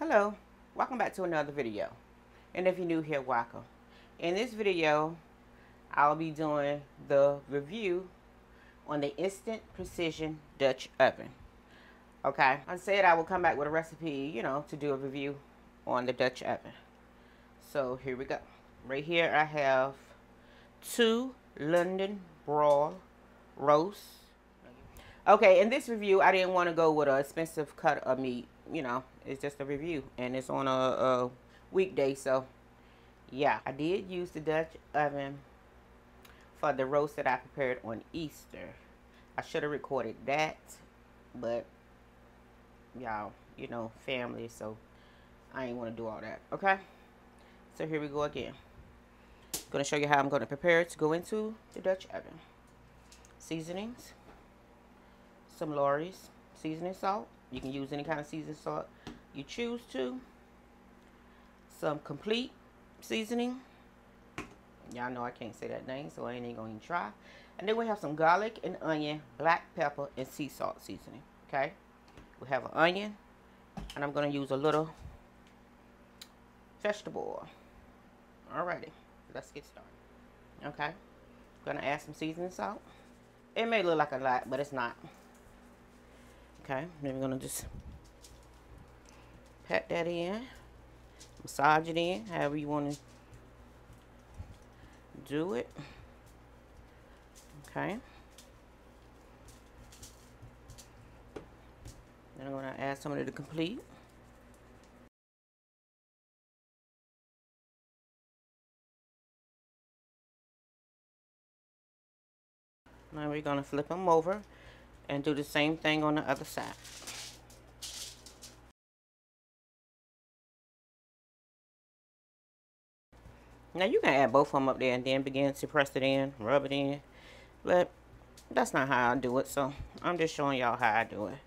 Hello, welcome back to another video. And if you're new here, welcome. In this video, I'll be doing the review on the Instant Precision Dutch Oven. Okay, I said I will come back with a recipe, you know, to do a review on the Dutch oven. So here we go. Right here I have two London broil roasts. Okay, in this review, I didn't want to go with an expensive cut of meat you know, it's just a review. And it's on a, a weekday, so yeah. I did use the Dutch oven for the roast that I prepared on Easter. I should have recorded that, but y'all, you know, family, so I ain't want to do all that, okay? So here we go again. Going to show you how I'm going to prepare it to go into the Dutch oven. Seasonings, some Lawry's seasoning salt, you can use any kind of seasoning salt you choose to. Some complete seasoning. Y'all know I can't say that name, so I ain't even going to try. And then we have some garlic and onion, black pepper, and sea salt seasoning. Okay? We have an onion, and I'm going to use a little vegetable oil. Alrighty, let's get started. Okay? I'm going to add some seasoning salt. It may look like a lot, but it's not. Okay, then we're going to just pat that in. Massage it in, however you want to do it. Okay. Then I'm going to add some of the complete. Now we're going to flip them over and do the same thing on the other side. Now you can add both of them up there and then begin to press it in, rub it in. But that's not how I do it, so I'm just showing y'all how I do it.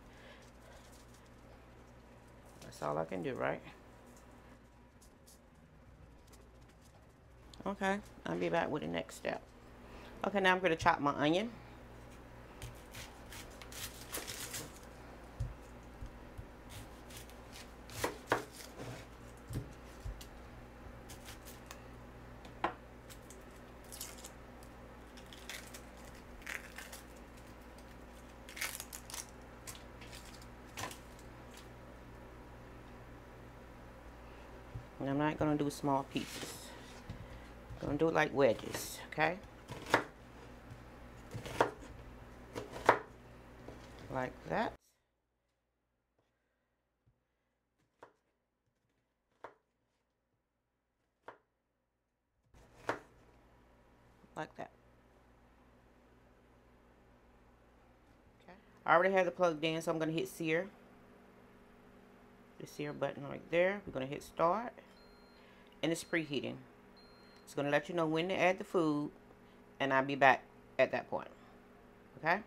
That's all I can do, right? Okay, I'll be back with the next step. Okay, now I'm going to chop my onion. Not going to do small pieces. I'm going to do it like wedges, okay? Like that. Like that. Okay. I already have the plugged in, so I'm going to hit sear. The sear button right there. We're going to hit start and it's preheating. It's going to let you know when to add the food and I'll be back at that point. Okay?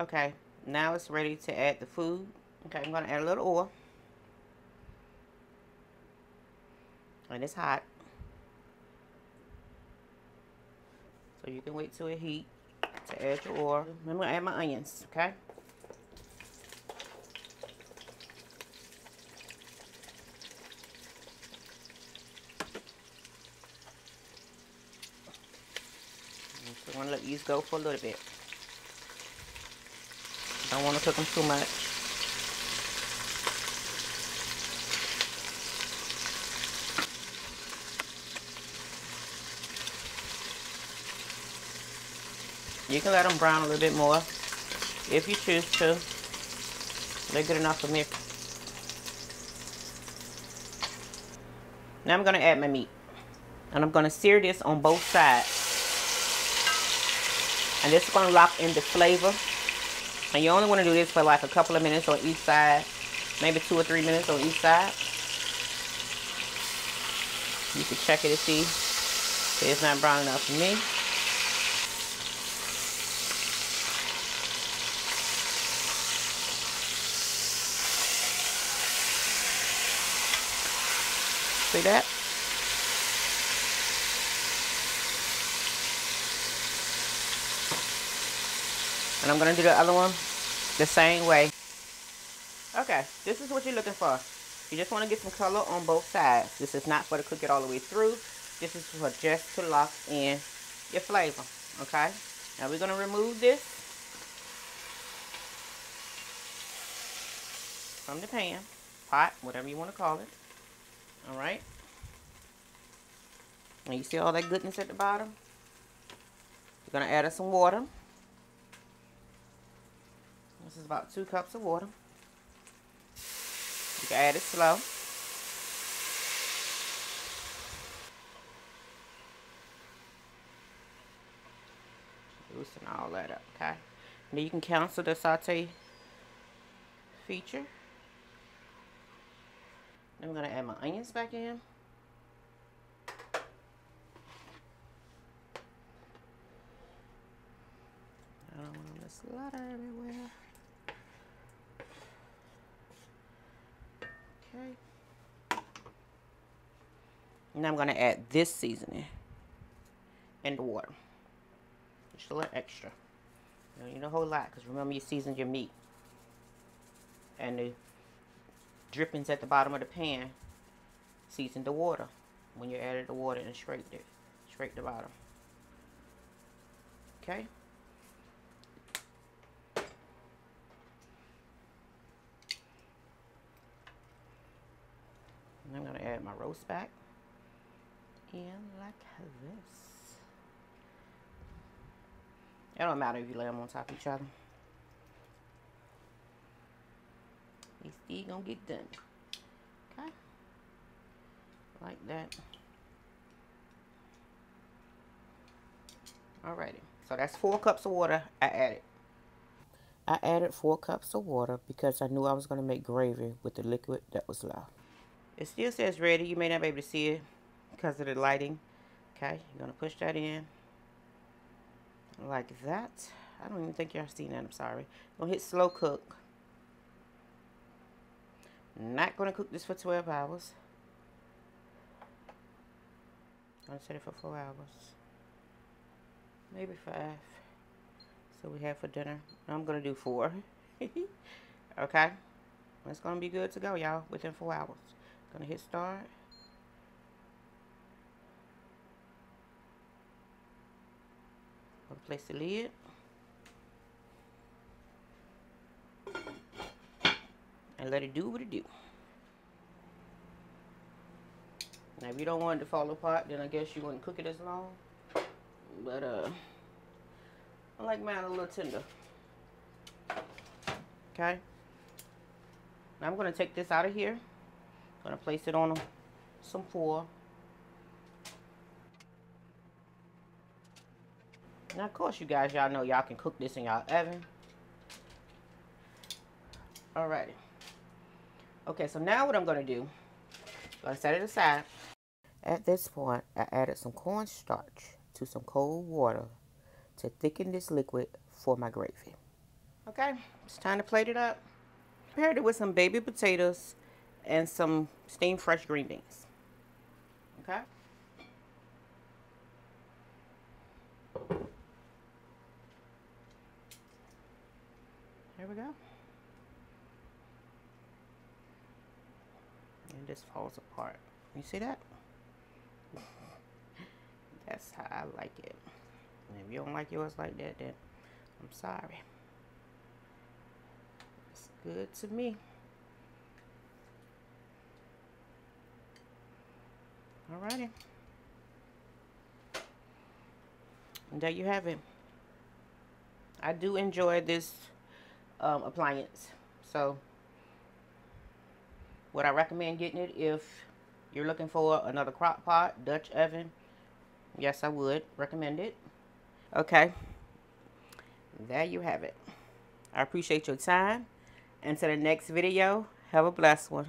Okay, now it's ready to add the food. Okay, I'm going to add a little oil. And it's hot. So you can wait till it heat to add your oil. I'm going to add my onions, okay? I'm going to let these go for a little bit. I don't want to cook them too much. You can let them brown a little bit more if you choose to. They're good enough for me. Now I'm going to add my meat. And I'm going to sear this on both sides. And this is going to lock in the flavor. And you only want to do this for like a couple of minutes on each side. Maybe two or three minutes on each side. You can check it to see if it's not brown enough for me. See that? And I'm going to do the other one the same way. Okay, this is what you're looking for. You just want to get some color on both sides. This is not for to cook it all the way through. This is for just to lock in your flavor. Okay? Now we're going to remove this from the pan, pot, whatever you want to call it. All right? And you see all that goodness at the bottom? You're going to add us some water. This is about two cups of water. You can add it slow. Loosen all that up, okay? Now you can cancel the saute feature. I'm going to add my onions back in. I don't want to slaughter everywhere. Okay. Now I'm going to add this seasoning and the water. Just a little extra. You don't need a whole lot because remember you seasoned your meat. And the drippings at the bottom of the pan seasoned the water when you added the water and scraped it. Scraped the bottom. Okay. I'm going to add my roast back in like this. It don't matter if you lay them on top of each other. They still gonna get done. Okay? Like that. Alrighty. So that's four cups of water I added. I added four cups of water because I knew I was going to make gravy with the liquid that was left. It still says ready. You may not be able to see it because of the lighting. Okay, you're going to push that in like that. I don't even think y'all seen that. I'm sorry. Gonna hit slow cook. Not gonna cook this for 12 hours. I'm Gonna set it for four hours. Maybe five. So we have for dinner. I'm gonna do four. okay. It's gonna be good to go, y'all, within four hours. Gonna hit start. Gonna place the lid. And let it do what it do. Now if you don't want it to fall apart, then I guess you wouldn't cook it as long. But uh I like mine a little tender. Okay. Now I'm gonna take this out of here. Gonna place it on some foil. Now, of course, you guys, y'all know y'all can cook this in y'all oven. Alrighty. Okay, so now what I'm going to do, I'm going to set it aside. At this point, I added some cornstarch to some cold water to thicken this liquid for my gravy. Okay, it's time to plate it up. Paired it with some baby potatoes and some steamed fresh green beans. Okay. Here we go. And this falls apart. You see that? That's how I like it. And if you don't like yours like that, then I'm sorry. It's good to me. Alrighty. And there you have it. I do enjoy this um, appliance. So, would I recommend getting it if you're looking for another crock pot, Dutch oven? Yes, I would recommend it. Okay. There you have it. I appreciate your time. Until the next video, have a blessed one.